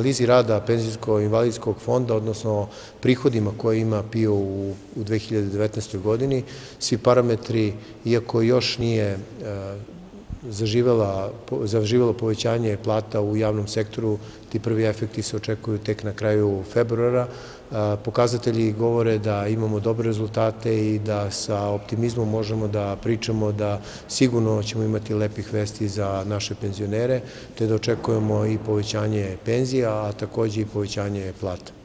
analizi rada penzijsko-invalidskog fonda, odnosno prihodima koje ima PIO u 2019. godini, svi parametri, iako još nije zaživelo povećanje plata u javnom sektoru, ti prvi efekti se očekuju tek na kraju februara. Pokazatelji govore da imamo dobre rezultate i da sa optimizmom možemo da pričamo da sigurno ćemo imati lepih vesti za naše penzionere, te da očekujemo i povećanje penzija, a takođe i povećanje plata.